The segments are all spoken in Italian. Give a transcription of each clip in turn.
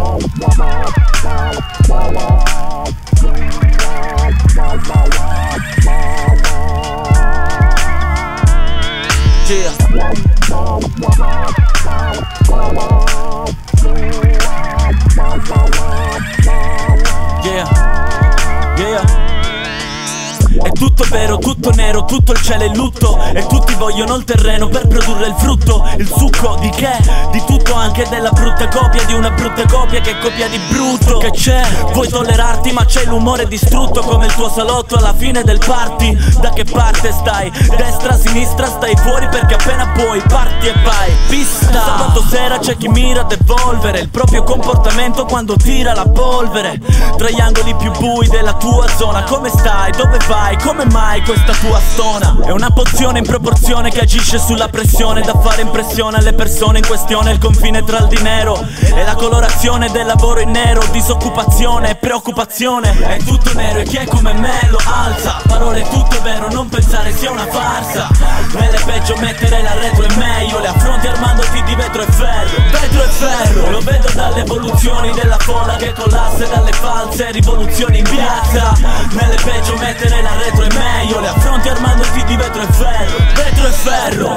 mama, mama. Tutto nero, tutto il cielo è lutto E tutti vogliono il terreno per produrre il frutto Il succo di che? Di tutto anche della brutta copia Di una brutta copia che copia di brutto Che c'è? Vuoi tollerarti ma c'è l'umore distrutto Come il tuo salotto alla fine del party Da che parte stai? Destra, sinistra, stai fuori perché appena puoi parti e vai. Pista. Sabato sera c'è chi mira a devolvere Il proprio comportamento quando tira la polvere. Tra gli angoli più bui della tua zona. Come stai? Dove vai? Come mai questa tua stona? È una pozione in proporzione che agisce sulla pressione. Da fare impressione alle persone in questione. Il confine tra il dinero e la colorazione del lavoro in nero. Disoccupazione e preoccupazione. È tutto nero e chi è come me lo alza non pensare sia una farsa. Nelle peggio mettere l'arretro è meglio. Le affronti armandoti di vetro e ferro. Vetro e ferro Lo vedo dalle evoluzioni della folla che collasse dalle false rivoluzioni in piazza. Nelle peggio mettere la retro è meglio. Le affronti armandoti di vetro e ferro. Vetro e ferro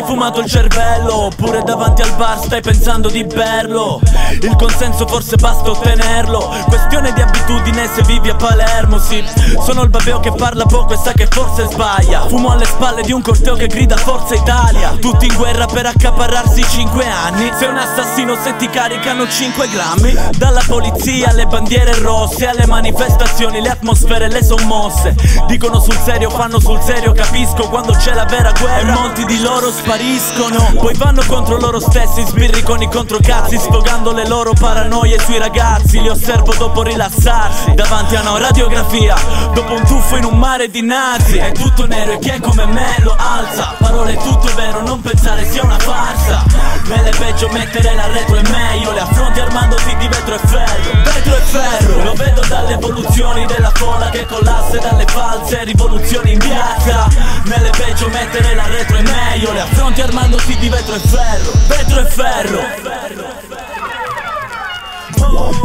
sei fumato il cervello Oppure davanti al bar stai pensando di berlo. Il consenso forse basta ottenerlo. Questione di abitudine se vivi a Palermo, sì. Sono il babeo che parla poco e sa che forse sbaglia. Fumo alle spalle di un corteo che grida Forza Italia. Tutti in guerra per accaparrarsi 5 anni. Sei un assassino se ti caricano 5 grammi. Dalla polizia alle bandiere rosse Alle manifestazioni, le atmosfere le son mosse. Dicono sul serio, fanno sul serio Capisco quando c'è la vera guerra. E molti di loro spariscono Poi vanno contro loro stessi Sbirri con i controcazzi Sfogando le loro paranoie sui ragazzi Li osservo dopo rilassarsi Davanti a una radiografia Dopo un tuffo in un mare di nazi È tutto nero e chi è come me lo alza Parole tutto vero, non pensare sia una farsa Nelle peggio mettere la retro è meglio Le affronti armandoti di vetro e ferro Vetro e ferro Lo vedo dalle evoluzioni della folla che collasse dalle false rivoluzioni in piazza Nelle peggio mettere la retro è meglio Le affronti armandoti di vetro e ferro Vetro e ferro.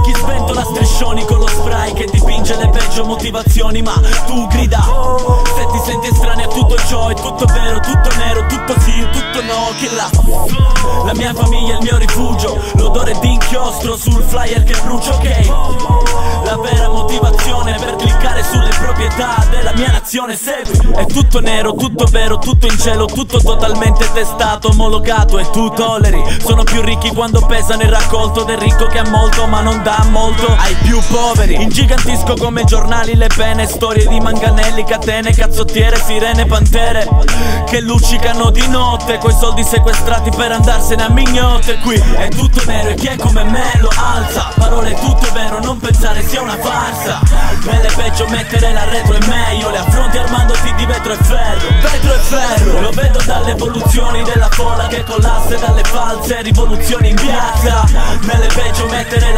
Chi sventola striscioni con lo spray che dipinge le peggio motivazioni Ma tu grida. Se ti senti estraneo a tutto ciò È tutto vero, tutto nero, tutto sì, tutto no Che la La mia famiglia è il mio rifugio L'odore di inchiostro sul flyer che brucio, ok? La vera motivazione per cliccare sulle proprietà della mia nazione Segui. È tutto nero, tutto vero, tutto in cielo Tutto totalmente testato, omologato e tu tolleri Sono più ricchi quando pesano il raccolto del ricco che ha molto ma non dà molto ai più poveri. Ingigantisco come giornali le pene Storie di manganelli, catene, cazzottiere, sirene, pantere Che luccicano di notte Coi soldi sequestrati per andarsene a mignotte. Qui è tutto nero e chi è come me lo alza. Parole tutto vero, non pensare sia una farsa. Nelle peggio mettere la retro è meglio. Le affronti armandoti di vetro e ferro. Vetro e ferro. Lo vedo dalle evoluzioni della folla che collasse dalle false. Rivoluzioni in piazza. Nelle peggio mettere